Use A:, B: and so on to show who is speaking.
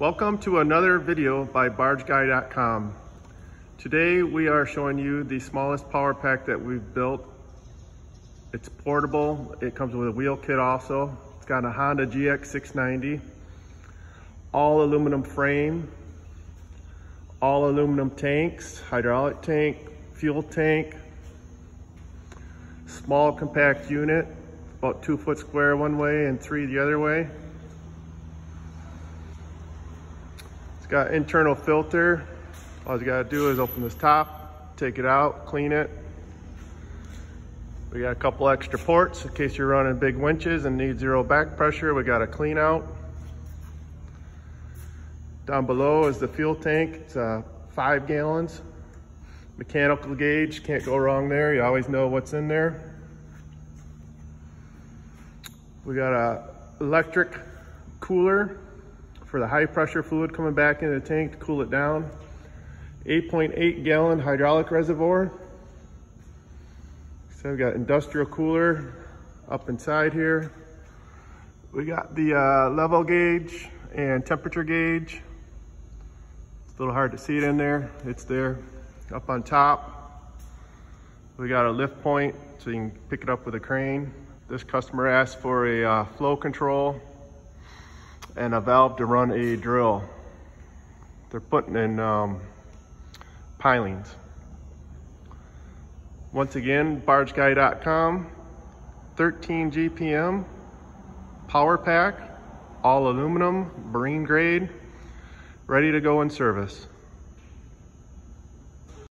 A: Welcome to another video by bargeguy.com. Today we are showing you the smallest power pack that we've built. It's portable. It comes with a wheel kit also. It's got a Honda GX690, all aluminum frame, all aluminum tanks, hydraulic tank, fuel tank, small compact unit, about two foot square one way and three the other way. It's got internal filter. All you gotta do is open this top, take it out, clean it. We got a couple extra ports in case you're running big winches and need zero back pressure. We got a clean out. Down below is the fuel tank. It's uh, five gallons. Mechanical gauge, can't go wrong there. You always know what's in there. We got a electric cooler for the high pressure fluid coming back into the tank to cool it down. 8.8 .8 gallon hydraulic reservoir. So we got industrial cooler up inside here. We got the uh, level gauge and temperature gauge. It's a little hard to see it in there. It's there up on top. We got a lift point so you can pick it up with a crane. This customer asked for a uh, flow control and a valve to run a drill. They're putting in um, pilings. Once again, bargeguy.com, 13 GPM, power pack, all aluminum, marine grade, ready to go in service.